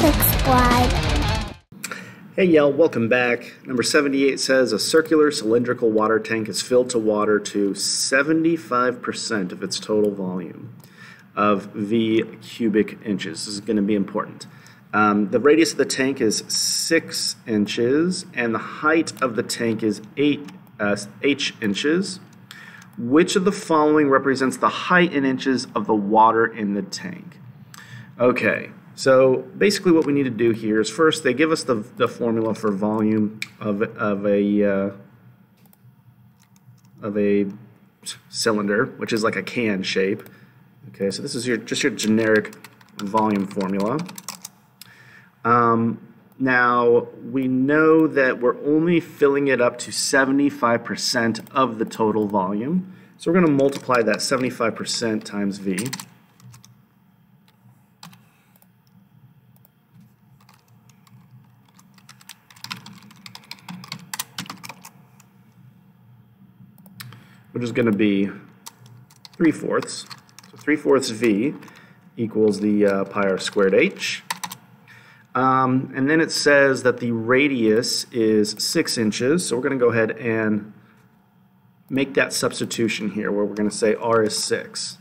subscribe. Hey y'all, welcome back. Number 78 says a circular cylindrical water tank is filled to water to 75% of its total volume of V cubic inches. This is going to be important. Um, the radius of the tank is 6 inches and the height of the tank is 8 uh, h inches. Which of the following represents the height in inches of the water in the tank? Okay, so basically what we need to do here is first they give us the, the formula for volume of, of a uh, of a cylinder, which is like a can shape. Okay, so this is your just your generic volume formula. Um, now, we know that we're only filling it up to 75% of the total volume. So we're going to multiply that 75% times V. Which is going to be 3 fourths. So 3 fourths V equals the uh, pi r squared h. Um, and then it says that the radius is 6 inches, so we're going to go ahead and make that substitution here where we're going to say r is 6.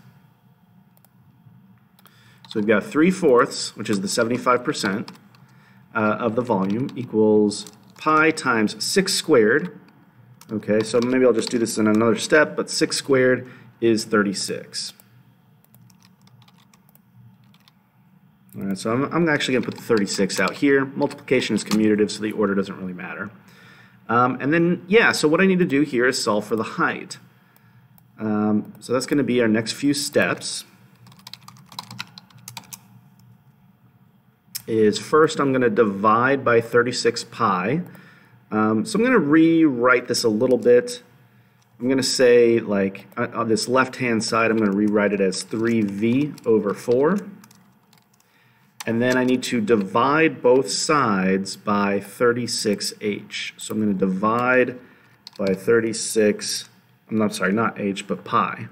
So we've got 3 fourths, which is the 75% uh, of the volume, equals pi times 6 squared. Okay, so maybe I'll just do this in another step, but 6 squared is 36. All right, so I'm, I'm actually going to put the 36 out here. Multiplication is commutative, so the order doesn't really matter. Um, and then, yeah, so what I need to do here is solve for the height. Um, so that's going to be our next few steps. Is first I'm going to divide by 36 pi. Um, so I'm going to rewrite this a little bit. I'm going to say, like, on this left-hand side, I'm going to rewrite it as 3v over 4. And then I need to divide both sides by 36h. So I'm going to divide by 36, I'm not sorry, not h, but pi.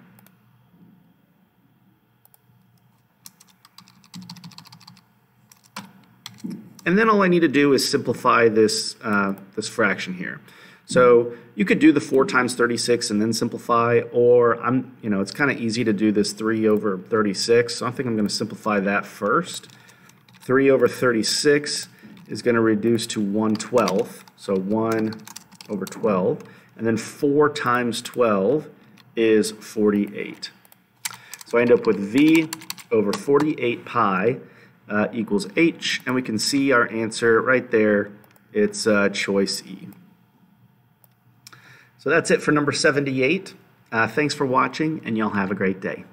And then all I need to do is simplify this, uh, this fraction here. So you could do the 4 times 36 and then simplify, or I'm, you know, it's kind of easy to do this 3 over 36, so I think I'm going to simplify that first. 3 over 36 is going to reduce to 1 12th, so 1 over 12. And then 4 times 12 is 48. So I end up with V over 48 pi uh, equals H, and we can see our answer right there. It's uh, choice E. So that's it for number 78. Uh, thanks for watching, and y'all have a great day.